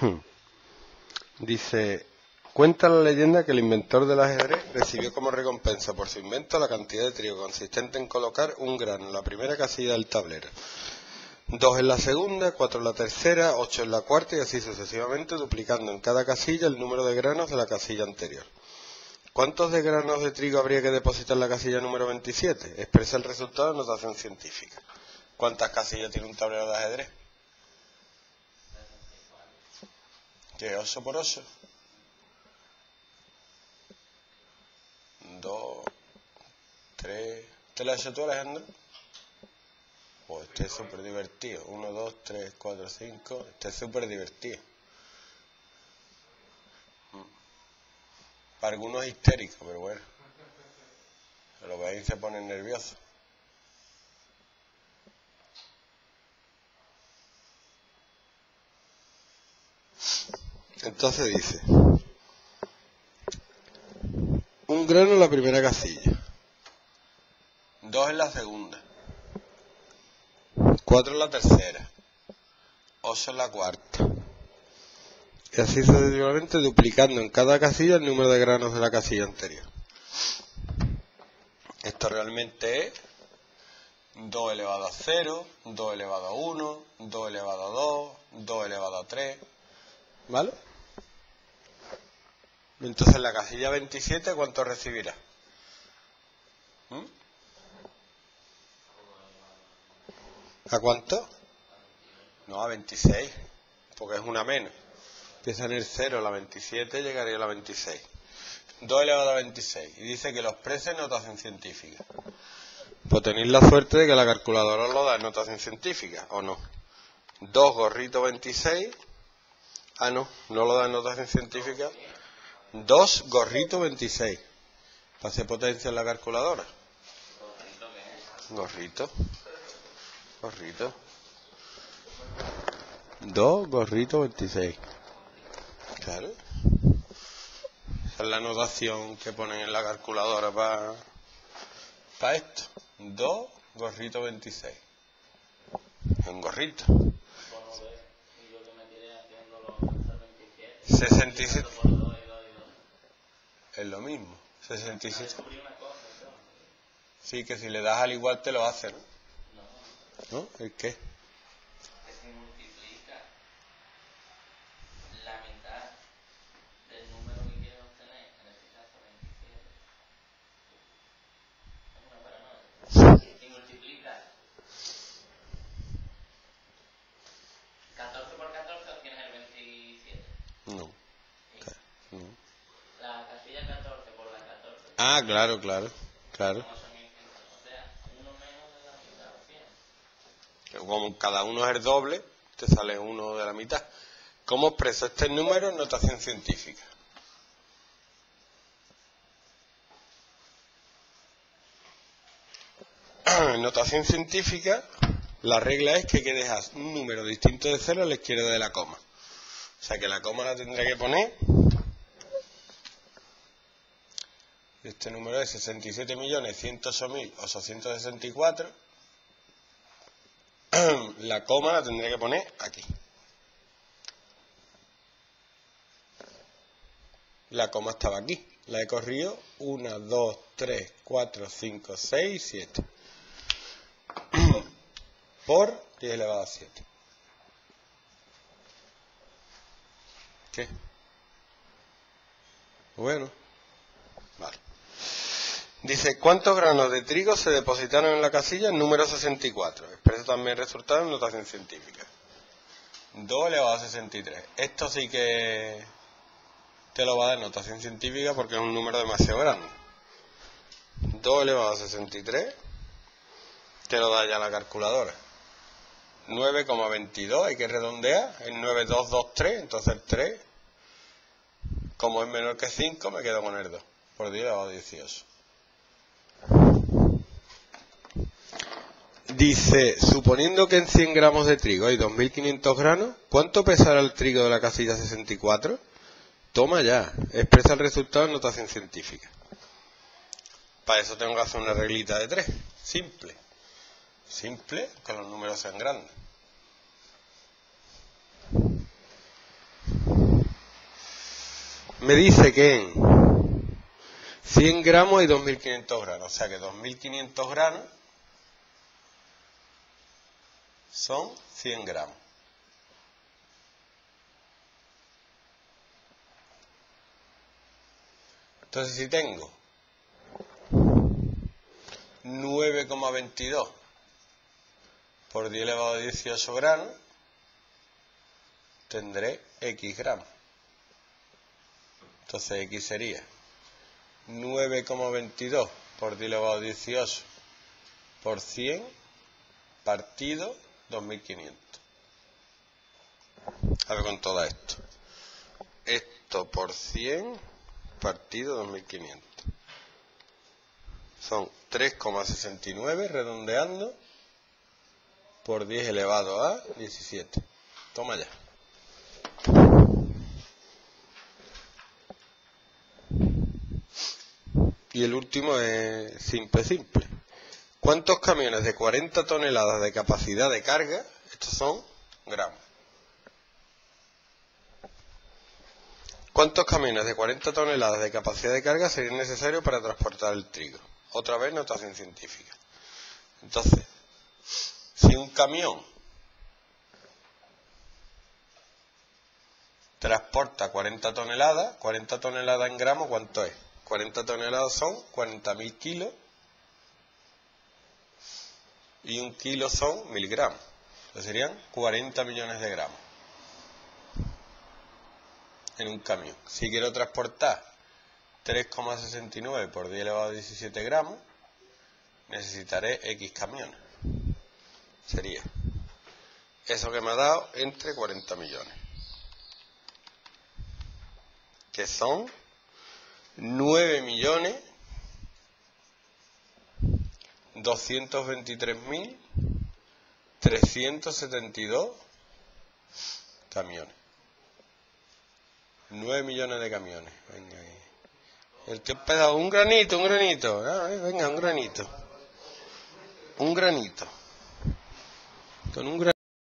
Dice, cuenta la leyenda que el inventor del ajedrez recibió como recompensa por su invento la cantidad de trigo consistente en colocar un grano en la primera casilla del tablero, dos en la segunda, cuatro en la tercera, ocho en la cuarta y así sucesivamente, duplicando en cada casilla el número de granos de la casilla anterior. ¿Cuántos de granos de trigo habría que depositar en la casilla número 27? Expresa el resultado en notación científica. ¿Cuántas casillas tiene un tablero de ajedrez? ¿Qué? ¿Oso por oso? Dos, tres. ¿Te lo has hecho tú, Alejandro? Pues este es súper divertido. Uno, dos, tres, cuatro, cinco. Este es súper divertido. Para algunos es histérico, pero bueno. Lo veis se ponen nerviosos. Entonces dice, un grano en la primera casilla, dos en la segunda, cuatro en la tercera, ocho en la cuarta. Y así sucesivamente duplicando en cada casilla el número de granos de la casilla anterior. Esto realmente es 2 elevado a 0, 2 elevado a 1, 2 elevado a 2, 2 elevado a 3. ¿Vale? Entonces la casilla 27, ¿cuánto recibirá? ¿Mm? ¿A cuánto? No, a 26, porque es una menos. Empieza en el 0, la 27, llegaría a la 26. 2 elevado a 26. Y dice que los precios en notación científica. Pues tenéis la suerte de que la calculadora lo da en notación científica, ¿o no? 2 gorrito 26. Ah, no, no lo da en notación científica. 2 gorrito 26. Pase potencia en la calculadora. Gorrito. Gorrito. 2 gorrito 26. Claro. Esa es la notación que ponen en la calculadora para para esto. 2 gorrito 26. Un gorrito. 67. Es lo mismo. 67. Sí, que si le das al igual te lo hace, ¿no? ¿No? ¿El qué? que se multiplica la mitad del número que quieres obtener, en este caso 27. Es una paranoia. Y multiplica 14 por 14 obtienes el 27. No. Sí. no. La casilla 14 por la 14. Ah, claro, claro. Claro. como son infinitos. O sea, uno menos de la mitad, o 100. Que Como cada uno es el doble, te sale uno de la mitad. ¿Cómo expreso este número en notación científica? En notación científica, la regla es que que dejar un número distinto de cero a la izquierda de la coma. O sea que la coma la tendré que poner. Este número es 67.108.864. La coma la tendré que poner aquí. La coma estaba aquí. La he corrido 1, 2, 3, 4, 5, 6, 7. Por 10 elevado a 7. ¿Qué? Bueno. Dice, ¿cuántos granos de trigo se depositaron en la casilla? Número 64. Expreso también resultado en notación científica. 2 elevado a 63. Esto sí que te lo va a dar notación científica porque es un número demasiado grande. 2 elevado a 63 te lo da ya la calculadora. 9,22 hay que redondear. Es 9223, entonces el 3, como es menor que 5, me quedo con el 2. Por 10 elevado a 18. Dice, suponiendo que en 100 gramos de trigo hay 2.500 granos, ¿cuánto pesará el trigo de la casilla 64? Toma ya, expresa el resultado en notación científica. Para eso tengo que hacer una reglita de 3, simple. Simple, que los números sean grandes. me dice que en 100 gramos hay 2.500 granos. O sea que 2.500 granos son 100 gramos. Entonces si tengo 9,22 por 10 elevado a 18 gramos, tendré X gramos. Entonces X sería 9,22 por 10 elevado a 18 por 100 partido 2500. A ver con todo esto. Esto por 100 partido 2500. Son 3,69 redondeando por 10 elevado a 17. Toma ya. Y el último es simple, simple. ¿Cuántos camiones de 40 toneladas de capacidad de carga? Estos son gramos. ¿Cuántos camiones de 40 toneladas de capacidad de carga serían necesarios para transportar el trigo? Otra vez notación científica. Entonces, si un camión transporta 40 toneladas, 40 toneladas en gramos, ¿cuánto es? 40 toneladas son 40.000 kilos y un kilo son 1.000 gramos. Entonces serían 40 millones de gramos en un camión. Si quiero transportar 3,69 por 10 elevado a 17 gramos, necesitaré X camiones. Sería eso que me ha dado entre 40 millones. Que son 9 millones 223 372 camiones. 9 millones de camiones. Venga ahí. El que ha un granito, un granito. venga, un granito. Un granito. Con un granito.